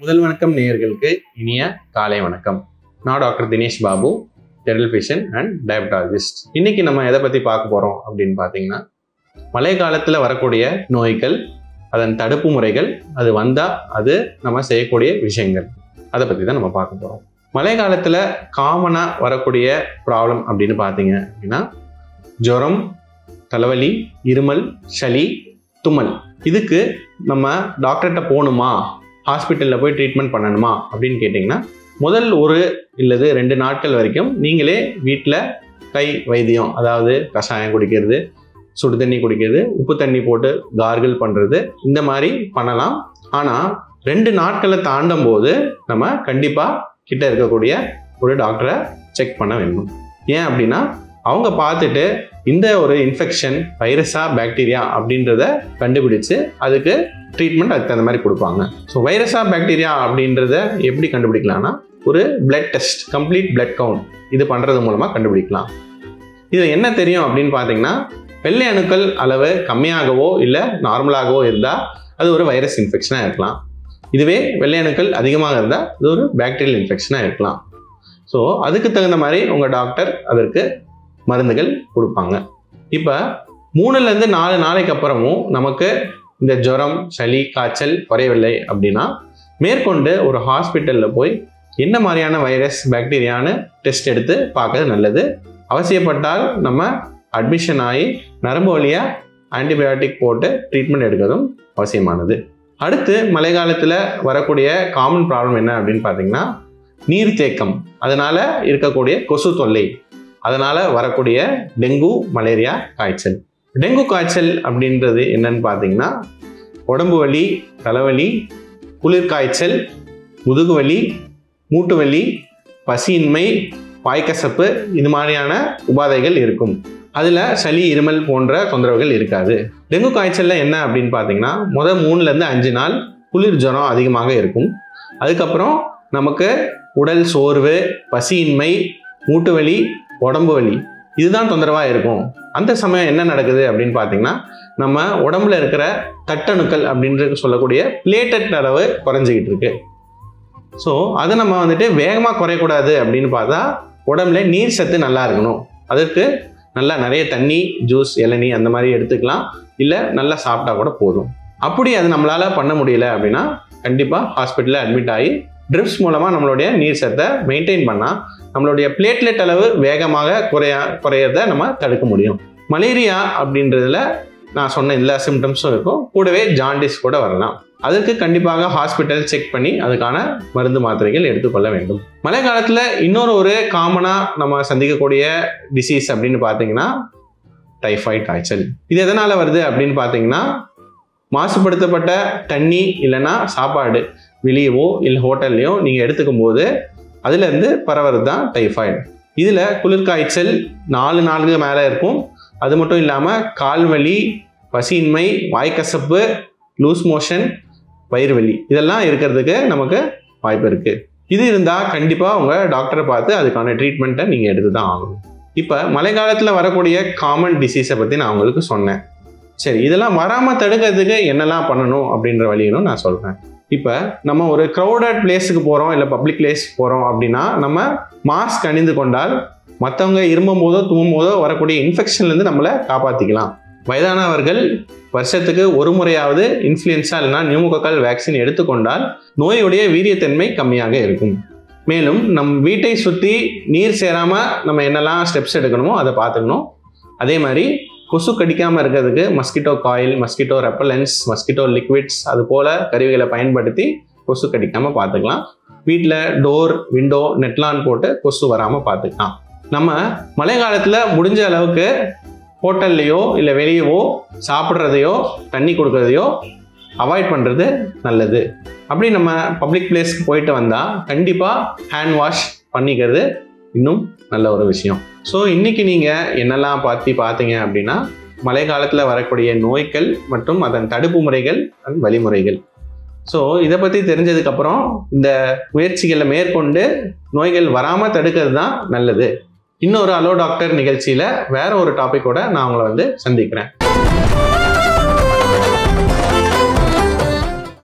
முதல் வணக்கம் நேயர்களுக்கு இனிய காலை வணக்கம். நான் doctor Dinesh Babu general physician and diabetologist இன்னைக்கு நம்ம எதை பற்றி பார்க்க போகிறோம் அப்படின்னு பார்த்தீங்கன்னா மழை காலத்தில் வரக்கூடிய நோய்கள் அதன் தடுப்பு முறைகள் அது வந்தால் அது நம்ம செய்யக்கூடிய விஷயங்கள். அதை பற்றி தான் நம்ம பார்க்க போகிறோம் மழை காலத்தில் காமனாக வரக்கூடிய ப்ராப்ளம் அப்படின்னு பார்த்தீங்க அப்படின்னா ஜுரம் தலைவலி இருமல் சளி தும்மல். இதுக்கு நம்ம டாக்டர்கிட்ட போகணுமா? ஹாஸ்பிட்டலில் போய் ட்ரீட்மெண்ட் பண்ணணுமா அப்படின்னு கேட்டிங்கன்னா முதல் ஒரு இல்லது ரெண்டு நாட்கள் வரைக்கும் நீங்களே வீட்டில் கை வைத்தியம் அதாவது கஷாயம் குடிக்கிறது சுடு தண்ணி குடிக்கிறது உப்பு தண்ணி போட்டு கார்கிள் பண்ணுறது இந்த மாதிரி பண்ணலாம். ஆனால் ரெண்டு நாட்களை தாண்டும் போது நம்ம கண்டிப்பாக கிட்ட இருக்கக்கூடிய ஒரு டாக்டரை செக் பண்ண வேண்டும். ஏன் அப்படின்னா அவங்க பார்த்துட்டு இந்த ஒரு இன்ஃபெக்ஷன் வைரஸா பாக்டீரியா அப்படின்றத கண்டுபிடிச்சு அதுக்கு ட்ரீட்மெண்ட் அதுக்கு தகுந்த மாதிரி கொடுப்பாங்க. ஸோ வைரஸா பாக்டீரியா அப்படின்றத எப்படி கண்டுபிடிக்கலாம்னா ஒரு blood test complete blood count இது பண்ணுறது மூலமாக கண்டுபிடிக்கலாம். இது என்ன தெரியும் அப்படின்னு பார்த்தீங்கன்னா வெள்ளை அணுக்கள் அளவு கம்மியாகவோ இல்லை நார்மலாகவோ இருந்தால் அது ஒரு வைரஸ் இன்ஃபெக்ஷனாக இருக்கலாம். இதுவே வெள்ளை அணுக்கள் அதிகமாக இருந்தால் இது ஒரு பாக்டீரியல் இன்ஃபெக்ஷனாக இருக்கலாம். ஸோ அதுக்கு தகுந்த மாதிரி உங்கள் டாக்டர் அதற்கு மருந்துகள் கொடுப்பாங்க. இப்போ மூணுலேருந்து நாலு நாளைக்கு அப்புறமும் நமக்கு இந்த ஜுரம் சளி காய்ச்சல் குறையவில்லை அப்படின்னா மேற்கொண்டு ஒரு ஹாஸ்பிட்டலில் போய் என்ன மாதிரியான வைரஸ் பாக்டீரியான்னு டெஸ்ட் எடுத்து பார்க்கறது நல்லது. அவசியப்பட்டால் நம்ம அட்மிஷன் ஆகி நரம்பு வழியாக ஆன்டிபயோட்டிக் போட்டு ட்ரீட்மெண்ட் எடுக்கிறதும் அவசியமானது. அடுத்து மழை காலத்தில் வரக்கூடிய காமன் ப்ராப்ளம் என்ன அப்படின்னு பார்த்தீங்கன்னா நீர்த்தேக்கம். அதனால் இருக்கக்கூடிய கொசு தொல்லை. அதனால் வரக்கூடிய டெங்கு மலேரியா காய்ச்சல். டெங்கு காய்ச்சல் அப்படின்றது என்னன்னு பார்த்தீங்கன்னா உடம்பு வலி தலைவலி குளிர் காய்ச்சல் முதுகு வலி மூட்டு வலி பசியின்மை வாய்க்கசப்பு இது மாதிரியான உபாதைகள் இருக்கும். அதில் சளி இருமல் போன்ற தொந்தரவுகள் இருக்காது. டெங்கு காய்ச்சலில் என்ன அப்படின்னு பார்த்தீங்கன்னா முதல் மூணுலேருந்து அஞ்சு நாள் குளிர் ஜுரம் அதிகமாக இருக்கும். அதுக்கப்புறம் நமக்கு உடல் சோர்வு பசியின்மை மூட்டு வலி உடம்பு வலி இதுதான் தொந்தரவாக இருக்கும். அந்த சமயம் என்ன நடக்குது அப்படின்னு பார்த்தீங்கன்னா நம்ம உடம்புல இருக்கிற தட்டணுக்கள் அப்படின்றது சொல்லக்கூடிய பிளேட்டட் அளவு குறைஞ்சிக்கிட்டு இருக்கு. ஸோ அதை நம்ம வந்துட்டு வேகமாக குறையக்கூடாது அப்படின்னு பார்த்தா உடம்புல நீர் சத்து நல்லா இருக்கணும். அதற்கு நல்லா நிறைய தண்ணி ஜூஸ் இளநீ அந்த மாதிரி எடுத்துக்கலாம். இல்லை நல்லா சாப்பிட்டா கூட போதும். அப்படி அது நம்மளால் பண்ண முடியல அப்படின்னா கண்டிப்பாக ஹாஸ்பிட்டலில் அட்மிட் ஆகி ட்ரிப்ஸ் மூலமாக நம்மளுடைய நீர் சத்தை மெயின்டைன் பண்ணால் நம்மளுடைய பிளேட்லெட் அளவு வேகமாக குறைய குறையிறத நம்ம தடுக்க முடியும். மலேரியா அப்படின்றதுல நான் சொன்ன எல்லா சிம்டம்ஸும் இருக்கும். கூடவே ஜாண்டிஸ் கூட வரலாம். அதற்கு கண்டிப்பாக ஹாஸ்பிட்டல் செக் பண்ணி அதுக்கான மருந்து மாத்திரைகள் எடுத்துக்கொள்ள வேண்டும். மழை காலத்தில் இன்னொரு ஒரு காமனாக நம்ம சந்திக்கக்கூடிய டிசீஸ் அப்படின்னு பார்த்தீங்கன்னா டைஃபாய்ட் காய்ச்சல். இது எதனால் வருது அப்படின்னு பார்த்தீங்கன்னா மாசுபடுத்தப்பட்ட தண்ணி இல்லைன்னா சாப்பாடு. வெளியவோ இல்லை ஹோட்டல்லையோ நீங்கள் எடுத்துக்கும் போது அதுலேருந்து பரவுறது தான் டைஃபாய்டு இதில் குளிர்காய்ச்சல் நாலு நாளுக்கு மேலே இருக்கும். அது மட்டும் இல்லாமல் கால் வலி பசியின்மை வாய்க்கசப்பு லூஸ் மோஷன் வயிறு வலி இதெல்லாம் இருக்கிறதுக்கு நமக்கு வாய்ப்பு இருக்குது இது இருந்தால் கண்டிப்பாக உங்கள் டாக்டரை பார்த்து அதுக்கான ட்ரீட்மெண்ட்டை நீங்கள் எடுத்து தான் ஆகணும். இப்போ மழைக்காலத்தில் வரக்கூடிய காமன் டிசீஸை பற்றி நான் உங்களுக்கு சொன்னேன். சரி இதெல்லாம் வராமல் தடுக்கிறதுக்கு என்னெல்லாம் பண்ணணும் அப்படின்ற வழிகளும் நான் சொல்கிறேன் இப்போ நம்ம ஒரு க்ரௌடட் பிளேஸுக்கு போகிறோம் இல்லை பப்ளிக் பிளேஸ்க்கு போகிறோம் அப்படின்னா நம்ம மாஸ்க் அணிந்து கொண்டால் மற்றவங்க இருமும் போதோ தும்மும் போதோ வரக்கூடிய இன்ஃபெக்ஷன்லேருந்து நம்மளை காப்பாற்றிக்கலாம் வயதானவர்கள் வருஷத்துக்கு ஒரு முறையாவது இன்ஃப்ளூயன்ஸா இல்லைனா நியூமோகோக்கல் வேக்சின் எடுத்துக்கொண்டால் நோயுடைய வீரியத்தன்மை கம்மியாக இருக்கும். மேலும் நம் வீட்டை சுற்றி நீர் சேராமல் நம்ம என்னெல்லாம் ஸ்டெப்ஸ் எடுக்கணுமோ அதை பார்த்துக்கணும். அதே மாதிரி கொசு கடிக்காமல் இருக்கிறதுக்கு mosquito coil mosquito repellents mosquito liquids அது போல் கருவிகளை பயன்படுத்தி கொசு கடிக்காமல் பார்த்துக்கலாம். வீட்டில் டோர் விண்டோ நெட்லான் போட்டு கொசு வராமல் பார்த்துக்கலாம். நம்ம மழை காலத்தில் முடிஞ்ச அளவுக்கு ஹோட்டல்லையோ இல்லை வெளியவோ சாப்பிட்றதையோ தண்ணி கொடுக்குறதையோ அவாய்ட் பண்ணுறது நல்லது. அப்படி நம்ம பப்ளிக் பிளேஸ்க்கு போயிட்டு வந்தால் கண்டிப்பாக ஹேண்ட் வாஷ் பண்ணிக்கிறது இன்னும் நல்ல ஒரு விஷயம். ஸோ இன்றைக்கி நீங்கள் என்னெல்லாம் பார்த்து பார்த்தீங்க அப்படின்னா மழை காலத்தில் வரக்கூடிய நோய்கள் மற்றும் அதன் தடுப்பு முறைகள் அண்ட் வழிமுறைகள். ஸோ இதை பற்றி தெரிஞ்சதுக்கப்புறம் இந்த முயற்சிகளை மேற்கொண்டு நோய்கள் வராமல் தடுக்கிறது தான் நல்லது. இன்னொரு அலோ டாக்டர் நிகழ்ச்சியில் வேற ஒரு டாப்பிக்கோட நான் உங்களை வந்து சந்திக்கிறேன்.